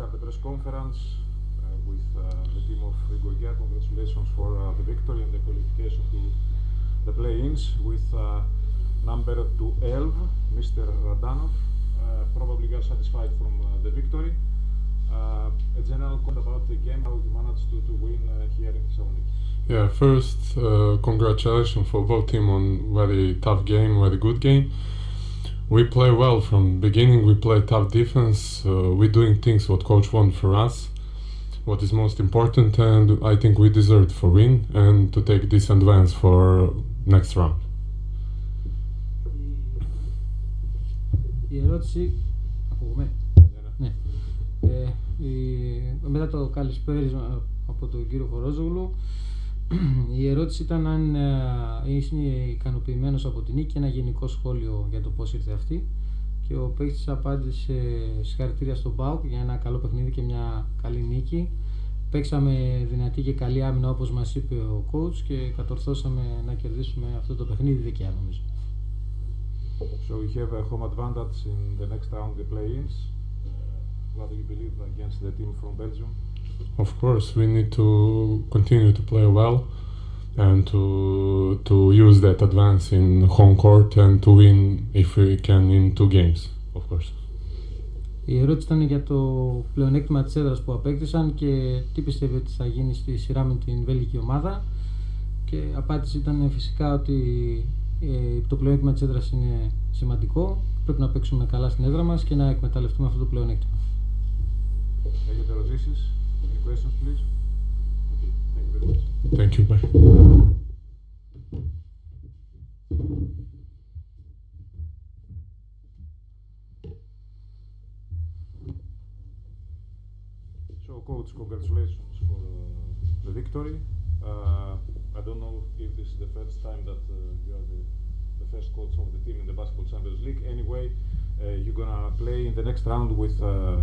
start the press conference uh, with uh, the team of Igokea Congratulations for uh, the victory and the qualification to the play-ins with number 12, Mr. Radanov. Probably are satisfied from the victory. Uh, a general comment about the game, how you managed to, to win uh, here in Thessaloniki. Yeah, first, uh, congratulations for both team on very tough game, very good game We play well from beginning. We play tough defense. Uh, we're doing things what coach want for us, what is most important, and I think we deserved for win and to take this advance for next round. Η ερώτηση. Ακούγομαι. Ναι. Ε, η- μετά το καλησπέρισμα από τον κύριο Χορόζογλου, η ερώτηση ήταν αν ε, είναι ικανοποιημένος από την νίκη και ένα γενικό σχόλιο για το πώς ήρθε αυτή. Και ο παίκτης απάντησε συγχαρητήρια στον Μπάουκ για ένα καλό παιχνίδι και μια καλή νίκη. Παίξαμε δυνατή και καλή άμυνα όπως μας είπε ο coach και κατορθώσαμε να κερδίσουμε αυτό το παιχνίδι δικαία νομίζω. So we have a home advantage in the next round, the play-ins. Uh, what do you believe against the team from Belgium? Of course, we need to continue to play well and to to use that advance in home court and to win if we can in two games, of course. Η ερώτηση ήταν για το πλεονέκτημα της έδρας που απέκτησαν και τι πιστεύει ότι θα γίνει στη σειρά με την βέλγικη ομάδα και η απάντηση ήταν φυσικά ότι ε, το πλεονέκτημα της έδρας είναι σημαντικό πρέπει να παίξουμε καλά στην έδρα μας και να εκμεταλλευτούμε αυτό το πλεονέκτημα. Έχετε ερωτήσεις; Any questions, please? Okay, thank you very much. Thank you. Bye. So, coach, congratulations for uh, the victory. Uh, I don't know if this is the first time that uh, you are the, the first coach of the team in the Basketball Champions League. Anyway, uh, you're gonna play in the next round with uh,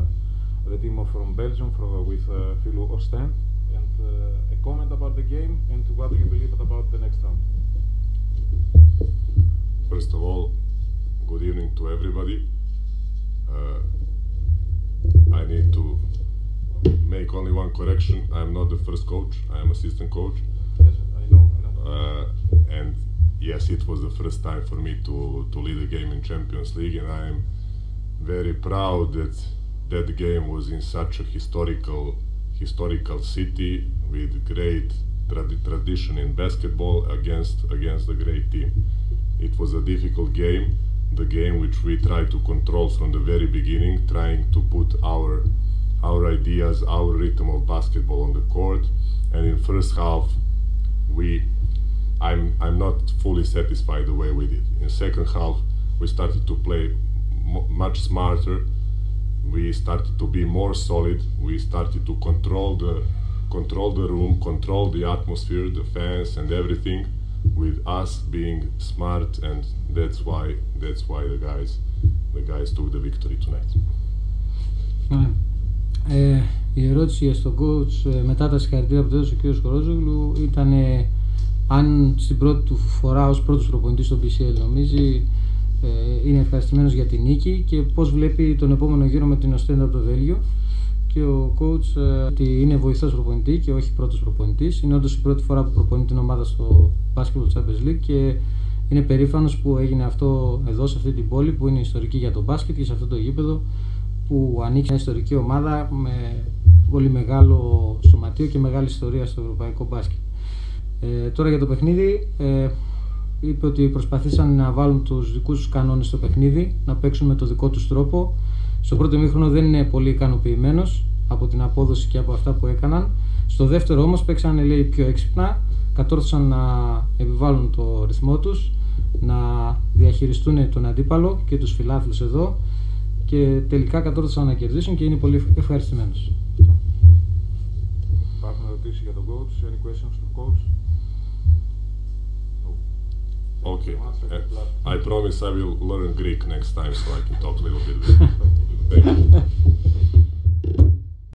the team from Belgium, from, with uh, Filou Ostend. And uh, a comment about the game and what do you believe about the next round? First of all, good evening to everybody. Uh, I need to make only one correction. I am not the first coach. I am assistant coach. Yes, I know, I know. Uh, and yes, it was the first time for me to, to lead a game in Champions League, and I am very proud that that game was in such a historical historical city with great trad- tradition in basketball against against a great team. It was a difficult game, the game which we tried to control from the very beginning, trying to put our our ideas, our rhythm of basketball on the court. And in first half, we I'm I'm not fully satisfied the way we did. In second half, we started to play much smarter We started to be more solid. We started to control the control the room, control the atmosphere, the fans, and everything, with us being smart, and that's why that's why the guys the guys took the victory tonight. Ναι. Ε, η ερώτηση στον coach ε, μετά τα συγχαρητήρια που του έδωσε ο κ. Κορόζογλου ήταν ε, αν στην πρώτη του φορά ως πρώτος προπονητής στο BCL νομίζει ε, είναι ευχαριστημένος για την νίκη και πώς βλέπει τον επόμενο γύρο με την Οστέντα από το Βέλγιο και ο coach ε, ότι είναι βοηθός προπονητή και όχι πρώτος προπονητής είναι όντως η πρώτη φορά που προπονεί την ομάδα στο Basketball Champions League και είναι περήφανος που έγινε αυτό εδώ σε αυτή την πόλη που είναι ιστορική για το μπάσκετ και σε αυτό το γήπεδο που ανοίξει μια ιστορική ομάδα με πολύ μεγάλο σωματείο και μεγάλη ιστορία στο ευρωπαϊκό μπάσκετ. Ε, τώρα για το παιχνίδι, ε, είπε ότι προσπαθήσαν να βάλουν τους δικούς τους κανόνες στο παιχνίδι, να παίξουν με το δικό τους τρόπο. Στο πρώτο ημίχρονο δεν είναι πολύ ικανοποιημένος από την απόδοση και από αυτά που έκαναν. Στο δεύτερο όμως παίξαν λέει, πιο έξυπνα, κατόρθωσαν να επιβάλλουν το ρυθμό τους, να διαχειριστούν τον αντίπαλο και τους φιλάθλους εδώ και τελικά κατόρθωσαν να κερδίσουν και είναι πολύ ευχαριστημένος. Υπάρχουν ερωτήσεις για τον coach? Any questions for coach? Okay, uh, I promise I will learn Greek next time so I can talk a little bit. Thank you.